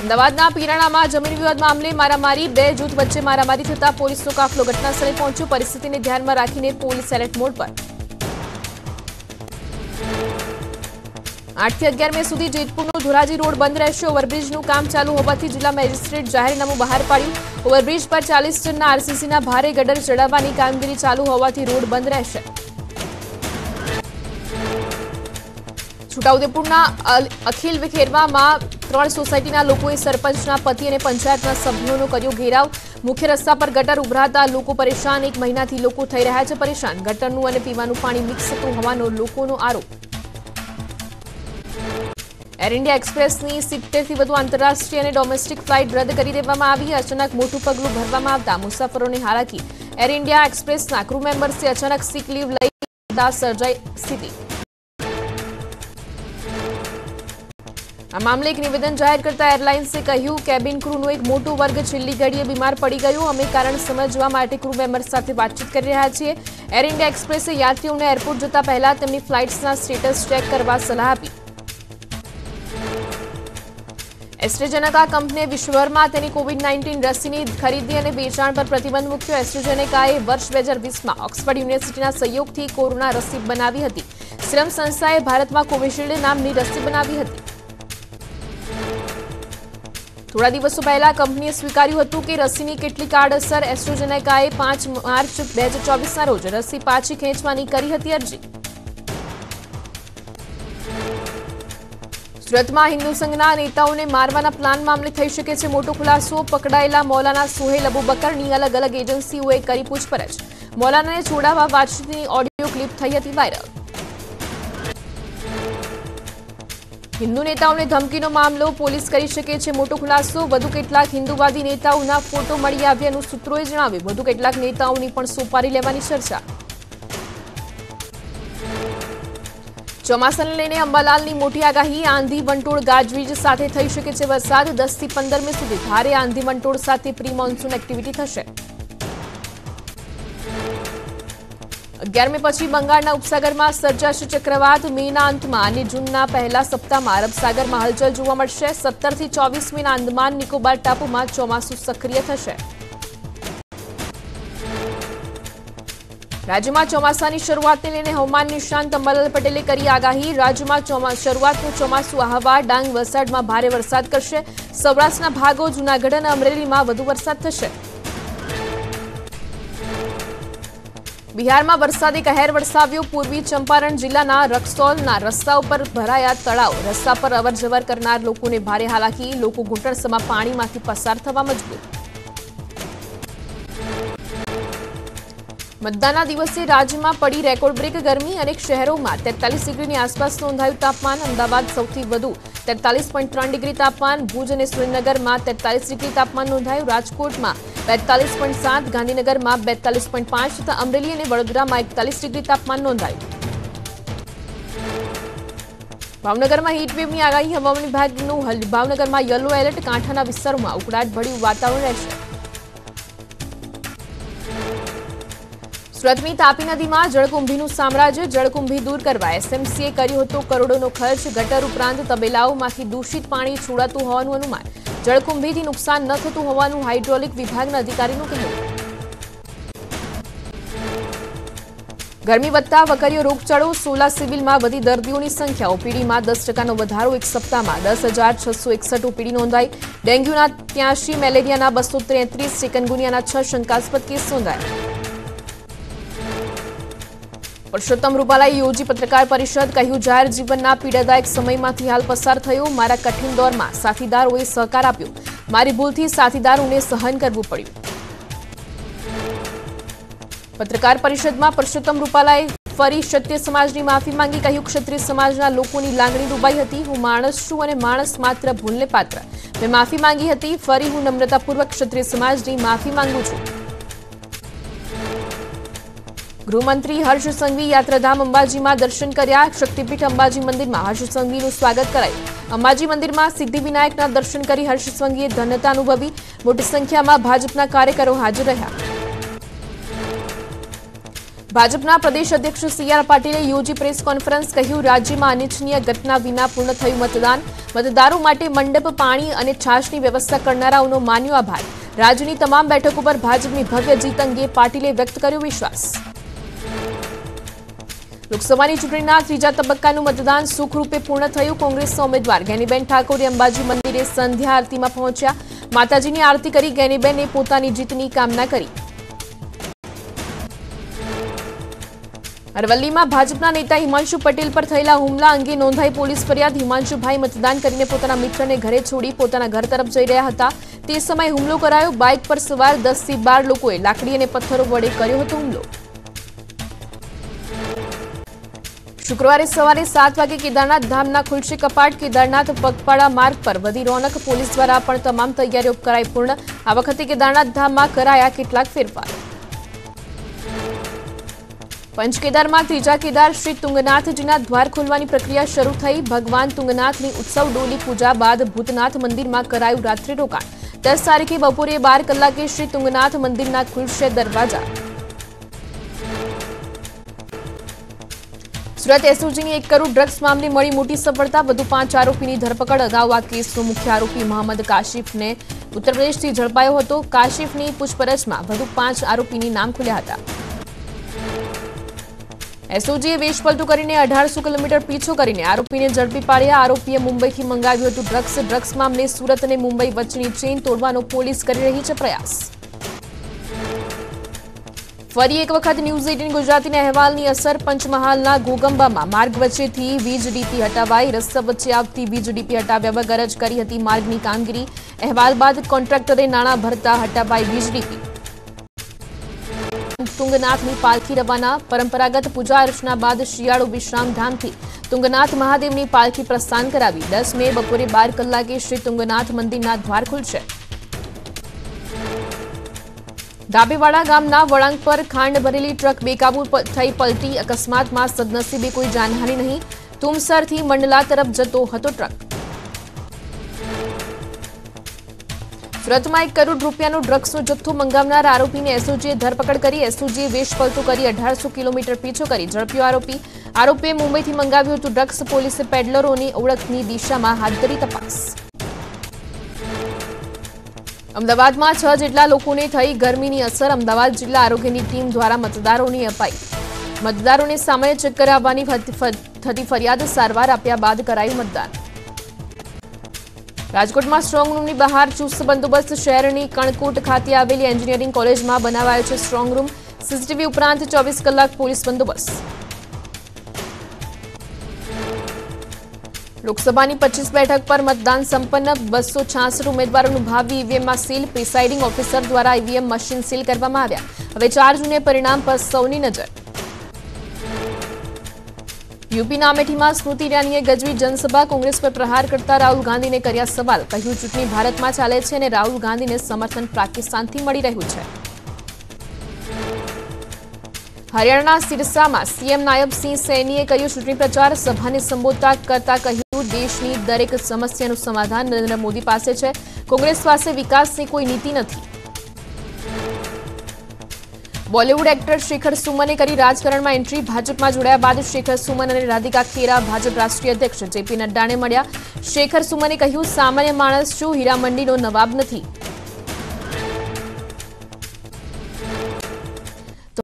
અમદાવાદના પીરાણામાં જમીન વિવાદ મામલે મારામારી, બે જૂથ વચ્ચે મારામારી થતા પોલીસનો કાફલો ઘટનાસ્થળે પહોંચ્યો. પરિસ્થિતિને ધ્યાનમાં રાખીને પોલીસ એલર્ટ મોડ પર. આઠથી અગિયાર મે સુધી જેતપુરનો ધોરાજી રોડ બંધ રહેશે. ઓવરબ્રિજનું કામ ચાલુ હોવાથી જિલ્લા મેજિસ્ટ્રેટ જાહેરનામું બહાર પાડ્યું. ઓવરબ્રિજ પર ચાલીસ ટનના આરસીસીના ભારે ગટર ચડાવવાની કામગીરી ચાલુ હોવાથી રોડ બંધ રહેશે. છોટાઉદેપુરના અખિલ વિખેરવામાં ત્રણ સોસાયટીના લોકોએ સરપંચના પતિ અને પંચાયતના સભ્યોનો કર્યો ઘેરાવ. મુખ્ય રસ્તા પર ગટર ઉભરાતા લોકો પરેશાન. એક મહિનાથી લોકો થઈ રહ્યા છે પરેશાન. ગટરનું અને પીવાનું પાણી મિક્સ થતું હોવાનો લોકોનો આરોપ. એર ઇન્ડિયા એક્સપ્રેસની સિત્તેરથી વધુ આંતરરાષ્ટ્રીય અને ડોમેસ્ટિક ફ્લાઇટ રદ કરી દેવામાં આવી. અચાનક મોટું પગલું ભરવામાં આવતા મુસાફરોને હાલાકી. એર ઇન્ડિયા એક્સપ્રેસના ક્રૂ મેમ્બર્સે અચાનક સિક લીવ લઈ સર્જાઈ સ્થિતિ. આ મામલે એક નિવેદન જાહેર કરતા એરલાઇન્સે કહ્યું, કેબિન ક્રૂનો એક મોટો વર્ગ છેલ્લી ઘડીએ બીમાર પડી ગયો. અમે કારણ સમજવા માટે ક્રૂ મેમ્બર્સ સાથે વાતચીત કરી રહ્યા છીએ. એર ઇન્ડિયા એક્સપ્રેસે યાત્રીઓને એરપોર્ટ જતા પહેલા તેમની ફ્લાઇટ્સના સ્ટેટસ ચેક કરવા સલાહ આપી. એસ્ટ્રેજેનેકા કંપનીએ વિશ્વભરમાં તેની કોવિડ નાઇન્ટીન રસીની ખરીદી અને વેચાણ પર પ્રતિબંધ મૂક્યો. એસ્ટ્રેજેનેકાએ વર્ષ બે હજાર વીસમાં ઓક્સફર્ડ યુનિવર્સિટીના સહયોગથી કોરોના રસી બનાવી હતી. સિરમ સંસ્થાએ ભારતમાં કોવિશિલ્ડ નામની રસી બનાવી હતી. થોડા દિવસો પહેલા કંપનીએ સ્વીકાર્યું હતું કે રસીની કેટલીક આડઅસર એસ્ટ્રોજેનેકાએ પાંચ માર્ચ બે હજાર રોજ રસી પાછી ખેંચવાની કરી હતી અરજી. સુરતમાં હિન્દુ સંઘના નેતાઓને મારવાના પ્લાન મામલે થઈ શકે છે મોટો ખુલાસો. પકડાયેલા મૌલાના સોહેલ અબુબકરની અલગ અલગ એજન્સીઓએ કરી પૂછપરછ. મૌલાનાને છોડાવવા વાતચીતની ઓડિયો ક્લિપ થઈ હતી વાયરલ. હિન્દુ નેતાઓને ધમકીનો મામલો પોલીસ કરી શકે છે. મોટો ખુલાસો, વધુ કેટલાક હિન્દુવાદી નેતાઓના ફોટો મળી આવ્યાનું સૂત્રોએ જણાવ્યું. વધુ કેટલાક નેતાઓની પણ સોપારી લેવાની ચર્ચા. ચોમાસાને લઈને અંબાલાલની મોટી આગાહી. આંધી વંટોળ ગાજવીજ સાથે થઈ શકે છે વરસાદ. દસથી પંદર મે સુધી ભારે આંધી વંટોળ સાથે પ્રી મોન્સૂન એક્ટિવિટી થશે. અગિયાર મે પછી બંગાળના ઉપસાગરમાં સર્જાશે ચક્રવાત. મેના અંતમાં અને જૂનના પહેલા સપ્તાહમાં અરબ સાગરમાં હલચલ જોવા મળશે. સત્તરથી ચોવીસ મેના અંદમાન નિકોબાર ટાપુમાં ચોમાસું સક્રિય થશે. રાજ્યમાં ચોમાસાની શરૂઆતને લઈને હવામાન નિષ્ણાંત અંબાલાલ પટેલે કરી આગાહી. રાજ્યમાં શરૂઆતનું ચોમાસું આહવા, ડાંગ વલસાડમાં ભારે વરસાદ કરશે. સૌરાષ્ટ્રના ભાગો, જૂનાગઢ અને અમરેલીમાં વધુ વરસાદ થશે. બિહારમાં વરસાદી કહેર વરસાવ્યો. પૂર્વી ચંપારણ જિલ્લાના રક્સોલના રસ્તા ઉપર ભરાયા તળાવ. રસ્તા પર અવરજવર કરનાર લોકોને ભારે હાલાકી. લોકો ઘૂંટણસમાં પાણીમાંથી પસાર થવા મજબૂર. મતદાનના દિવસે રાજ્યમાં પડી રેકોર્ડ બ્રેક ગરમી. અનેક શહેરોમાં તેતાલીસ ડિગ્રીની આસપાસ નોંધાયું તાપમાન. અમદાવાદ સૌથી વધુ તેતાલીસ ડિગ્રી તાપમાન. ભુજ અને સુરેન્દ્રનગરમાં તેતાલીસ ડિગ્રી તાપમાન નોંધાયું. રાજકોટમાં બેતાલીસ પોઈન્ટ સાત, ગાંધીનગરમાં બેતાલીસ પોઈન્ટ પાંચ તથા અમરેલી અને વડોદરામાં એકતાલીસ ડિગ્રી તાપમાન નોંધાયું. ભાવનગરમાં હીટવેવની આગાહી હવામાન વિભાગનું ભાવનગરમાં યલો એલર્ટ કાંઠાના વિસ્તારોમાં ઉકળાટ ભર્યું વાતાવરણ રહેશે. સુરતની તાપી નદીમાં જળકુંભીનું સામ્રાજ્ય, જળકુંભી દૂર કરવા એસએમસીએ કર્યો હતો કરોડોનો ખર્ચ. ગટર ઉપરાંત તબેલાઓમાંથી દૂષિત પાણી છોડાતું હોવાનું અનુમાન. જળકુંભીથી નુકસાન ન થતું હોવાનું હાઇડ્રોલિક વિભાગના અધિકારીનું કહેવું. ગરમી વધતા વકરીઓ રોગચાળો, સોલા સિવિલમાં વધી દર્દીઓની સંખ્યા. ઓપીડીમાં દસ ટકાનો વધારો એક સપ્તાહમાં. દસ હજાર છસો એકસઠ ઓપીડી નોંધાઈ. ડેન્ગ્યુના ત્યાંશી, મેલેરિયાના બસો ત્રેત્રીસ, ચિકનગુનિયાના છ શંકાસ્પદ કેસ નોંધાયા. પરસોત્તમ રૂપાલાએ યોજી પત્રકાર પરિષદ કહ્યું, જાહેર જીવનના પીડાદાયક સમયમાંથી હાલ પસાર થયો. મારા કઠિન દોરમાં સાથીદારોએ સહકાર આપ્યો. મારી ભૂલથી સાથીદારોને સહન કરવું પડ્યું. પત્રકાર પરિષદમાં પરસોત્તમ રૂપાલાએ ફરી ક્ષત્રિય સમાજની માફી માંગી, કહ્યું, ક્ષત્રિય સમાજના લોકોની લાગણી ડૂબાઈ હતી. હું માણસ છું અને માણસ માત્ર ભૂલને પાત્ર. મેં માફી માંગી હતી. ફરી હું નમ્રતાપૂર્વક ક્ષત્રિય સમાજની માફી માંગુ છું. ગૃહમંત્રી હર્ષ સંઘવી યાત્રાધામ અંબાજીમાં દર્શન કર્યા. શક્તિપીઠ અંબાજી મંદિરમાં હર્ષ સંઘવીનું સ્વાગત કરાયું. અંબાજી મંદિરમાં સિદ્ધિવિનાયકના દર્શન કરી હર્ષ સંઘવીએ ધન્યતા અનુભવી. મોટી સંખ્યામાં ભાજપના કાર્યકરો હાજર રહ્યા. ભાજપના પ્રદેશ અધ્યક્ષ સી આર પાટીલે યોજી પ્રેસ કોન્ફરન્સ કહ્યું, રાજ્યમાં અનિચ્છનીય ઘટના વિના પૂર્ણ થયું મતદાન. મતદારો માટે મંડપ, પાણી અને છાશની વ્યવસ્થા કરનારાઓનો માન્યો આભાર. રાજ્યની તમામ બેઠકો પર ભાજપની ભવ્ય જીત અંગે પાટીલે વ્યક્ત કર્યો વિશ્વાસ. લોકસભાની ચૂંટણીના ત્રીજા તબક્કાનું મતદાન સુખરૂપે પૂર્ણ થયું. કોંગ્રેસના ઉમેદવાર ગેનીબેન ઠાકોરે અંબાજી મંદિરે સંધ્યા આરતીમાં પહોંચ્યા. માતાજીની આરતી કરી ગેનીબેને પોતાની જીતની કામના કરી. અરવલ્લીમાં ભાજપના નેતા હિમાંશુ પટેલ પર થયેલા હુમલા અંગે નોંધાઈ પોલીસ ફરિયાદ. હિમાંશુભાઈ મતદાન કરીને પોતાના મિત્રને ઘરે છોડી પોતાના ઘર તરફ જઈ રહ્યા હતા. તે સમયે હુમલો કરાયો. બાઇક પર સવાર દસથી બાર લોકોએ લાકડી અને પથ્થરો વડે કર્યો હતો હુમલો. શુક્રવારે સવારે સાત વાગે કેદારનાથ ધામના ખુલશે કપાટ. કેદારનાથ પગપાળા માર્ગ પર વધી રોનક. પોલીસ દ્વારા પણ તમામ તૈયારીઓ કરાઈ પૂર્ણ. આ વખતે કેદારનાથ ધામમાં કરાયા કેટલાક ફેરફાર. પંચકેદારમાં ત્રીજા કેદાર શ્રી તુંગનાથજીના દ્વાર ખોલવાની પ્રક્રિયા શરૂ થઈ. ભગવાન તુંગનાથની ઉત્સવ ડોલી પૂજા બાદ ભૂતનાથ મંદિરમાં કરાયું રાત્રિ રોકાણ. દસ તારીખે બપોરે બાર કલાકે શ્રી તુંગનાથ મંદિરના ખુલશે દરવાજા. સુરત એસઓજીની એક કરોડ ડ્રગ્સ મામલે મળી મોટી સફળતા, વધુ પાંચ આરોપીની ધરપકડ અગાઉ આ કેસનો મુખ્ય આરોપી મોહમ્મદ કાશિફને ઉત્તર પ્રદેશથી ઝડપાયો હતો. કાશિફની પૂછપરછમાં વધુ પાંચ આરોપીની નામ ખુલ્યા હતા. એસઓજીએ વેશપલટું કરીને અઢારસો કિલોમીટર પીછો કરીને આરોપીને ઝડપી પાડ્યા. આરોપીએ મુંબઈથી મંગાવ્યું હતું ડ્રગ્સ. ડ્રગ્સ મામલે સુરત અને મુંબઈ વચ્ચેની ચેઇન તોડવાનો પોલીસ કરી રહી છે પ્રયાસ. ફરી એક વખત ન્યૂઝ એટીન ગુજરાતીના અહેવાલની અસર પંચમહાલના ગોગંબામાં. માર્ગ વચ્ચેથી વીજ ડીપી હટાવાઈ, રસ્તા વચ્ચે આવતી વીજ ડીપી હટાવ્યા વગર જ કરી હતી માર્ગની કામગીરી. અહેવાલ બાદ કોન્ટ્રાક્ટરે નાણાં ભરતા હટાવાઈ વીજ ડીપી. તુંગનાથની પાલખી રવાના. પરંપરાગત પૂજા અર્ચના બાદ શિયાળુ વિશ્રામ ધામથી તુંગનાથ મહાદેવની પાલખી પ્રસ્થાન કરાવી. દસ મે બપોરે બાર કલાકે શ્રી તુંગનાથ મંદિરના દ્વાર ખુલશે. ડાબેવાડા ગામના વળાંક પર ખાંડ ભરેલી ટ્રક બેકાબુ થઈ પલટી. અકસ્માતમાં સદનસીબે કોઈ જાનહાની નહીં. તુમસરથી મંડલા તરફ જતો હતો ટ્રક. સુરતમાં એક કરોડ રૂપિયાનો ડ્રગ્સનો જથ્થો મંગાવનાર આરોપીને એસઓજીએ ધરપકડ કરી. એસઓજીએ વેશપલટું કરી અઢારસો કિલોમીટર પીછો કરી ઝડપ્યો આરોપી. આરોપીએ મુંબઈથી મંગાવ્યું હતું ડ્રગ્સ. પોલીસે પેડલરોની ઓળખની દિશામાં હાથ ધરી તપાસ. અમદાવાદમાં છ જેટલા લોકોને થઈ ગરમીની અસર. અમદાવાદ જિલ્લા આરોગ્યની ટીમ દ્વારા મતદારોને અપાઈ. મતદારોને સામાન્ય ફત- ફત- થતી ફરિયાદ સારવાર આપ્યા બાદ કરાયું મતદાન. રાજકોટમાં સ્ટ્રોંગ રૂમની બહાર ચુસ્ત બંદોબસ્ત શહેરની કણકોટ ખાતે આવેલી એન્જિનિયરિંગ કોલેજમાં બનાવાયો છે સ્ટ્રોંગ રૂમ સીસીટીવી ઉપરાંત ચોવીસ કલાક પોલીસ બંદોબસ્ત. લોકસભાની પચીસ બેઠક પર મતદાન સંપન્ન. બસો છાસઠ ઉમેદવારોનું ભાવિ ઈવીએમમાં સીલ. પ્રિસાઇડિંગ ઓફિસર દ્વારા ઈવીએમ મશીન સીલ કરવામાં આવ્યા. હવે ચાર જૂને પરિણામ પર સૌની નજર. યુપીના અમેઠીમાં સ્મૃતિ ઈરાનીએ ગજવી જનસભા કોંગ્રેસ પર પ્રહાર કરતા રાહુલ ગાંધીને કર્યા સવાલ. કહ્યું, ચૂંટણી ભારતમાં ચાલે છે અને રાહુલ ગાંધીને સમર્થન પાકિસ્તાનથી મળી રહ્યું છે. હરિયાણાના સિરસામાં સીએમ નાયબ સિંહ સૈનીએ કહ્યું, ચૂંટણી પ્રચાર સભાને સંબોધતા કરતા કહ્યું દેશની દરેક સમસ્યાનું સમાધાન નરેન્દ્ર મોદી પાસે છે. કોંગ્રેસ પાસે વિકાસની કોઈ નીતિ નથી. બોલિવૂડ એક્ટર શેખર સુમને કરી રાજકારણમાં એન્ટ્રી. ભાજપમાં જોડાયા બાદ શેખર સુમન અને રાધિકા ખેરા ભાજપ રાષ્ટ્રીય અધ્યક્ષ. જેપી નડ્ડાને મળ્યા. શેખર સુમને કહ્યું, સામાન્ય માણસ છું, હીરામંડીનો નવાબ નથી.